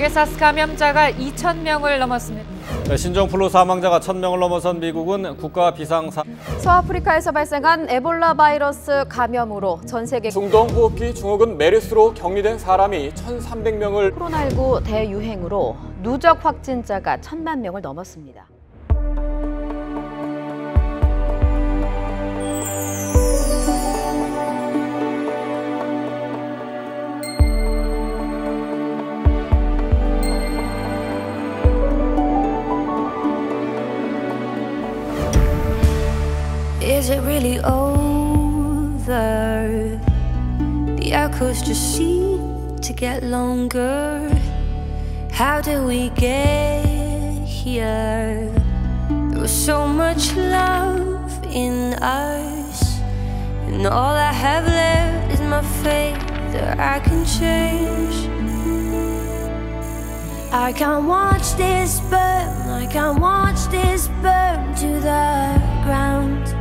중국의 사스 감염자가 2,000명을 넘었습니다. 네, 신종플루 사망자가 1,000명을 넘어선 미국은 국가 비상사 서아프리카에서 발생한 에볼라 바이러스 감염으로 전 세계 중동호흡기 증후군 메르스로 격리된 사람이 1,300명을 코로나19 대유행으로 누적 확진자가 1천만 명을 넘었습니다. Really over? The echoes just seem to get longer. How did we get here? There was so much love in us, and all I have left is my faith that I can change. I can't watch this burn, I can't watch this burn to the ground.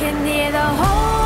Can hear the whole